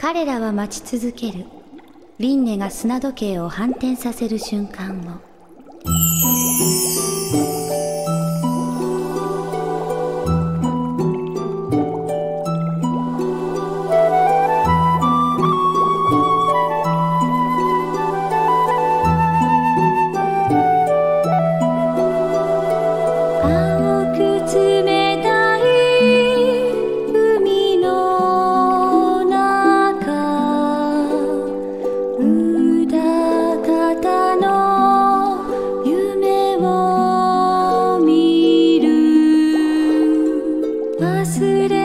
彼らは待ち続けるリンネが砂時計を反転させる瞬間を。忘れ